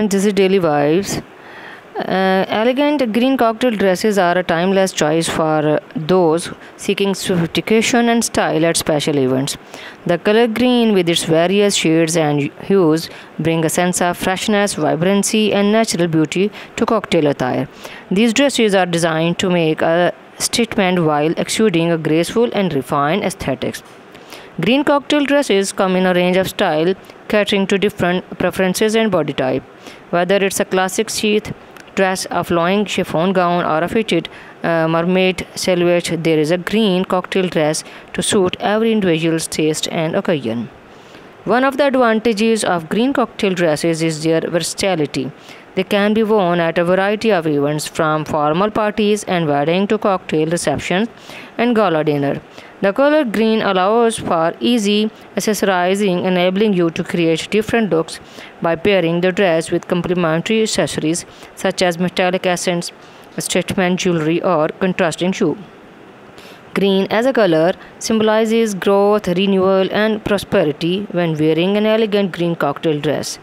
friends, this is Daily Vibes. Uh, elegant green cocktail dresses are a timeless choice for those seeking sophistication and style at special events. The color green, with its various shades and hues, bring a sense of freshness, vibrancy, and natural beauty to cocktail attire. These dresses are designed to make a statement while exuding a graceful and refined aesthetics. Green cocktail dresses come in a range of style, catering to different preferences and body type. Whether it's a classic sheath dress, a flowing chiffon gown, or a fitted uh, mermaid silhouette, there is a green cocktail dress to suit every individual's taste and occasion. One of the advantages of green cocktail dresses is their versatility. They can be worn at a variety of events from formal parties and wedding to cocktail receptions and gala dinner. The color green allows for easy accessorizing, enabling you to create different looks by pairing the dress with complementary accessories such as metallic accents, statement jewelry, or contrasting shoe. Green as a color symbolizes growth, renewal, and prosperity when wearing an elegant green cocktail dress.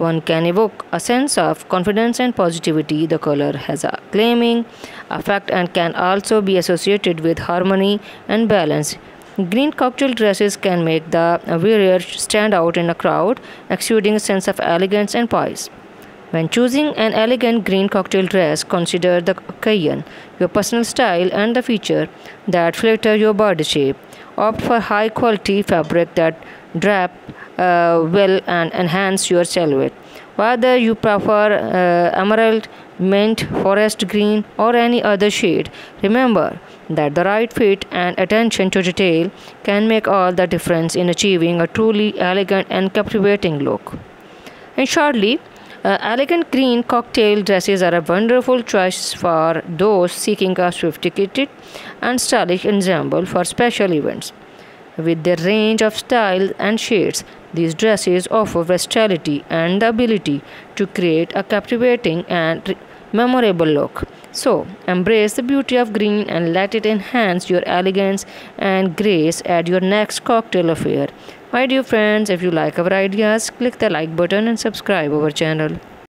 One can evoke a sense of confidence and positivity. The color has a claiming effect and can also be associated with harmony and balance. Green cocktail dresses can make the wearer stand out in a crowd, exuding a sense of elegance and poise. When choosing an elegant green cocktail dress, consider the occasion, your personal style, and the feature that flatter your body shape. Opt for high quality fabric that drap uh, well and enhance your silhouette. Whether you prefer uh, emerald, mint, forest green, or any other shade, remember that the right fit and attention to detail can make all the difference in achieving a truly elegant and captivating look. And shortly, uh, elegant green cocktail dresses are a wonderful choice for those seeking a sophisticated and stylish ensemble for special events. With their range of styles and shades, these dresses offer versatility and the ability to create a captivating and memorable look. So, embrace the beauty of green and let it enhance your elegance and grace at your next cocktail affair. My dear friends, if you like our ideas, click the like button and subscribe our channel.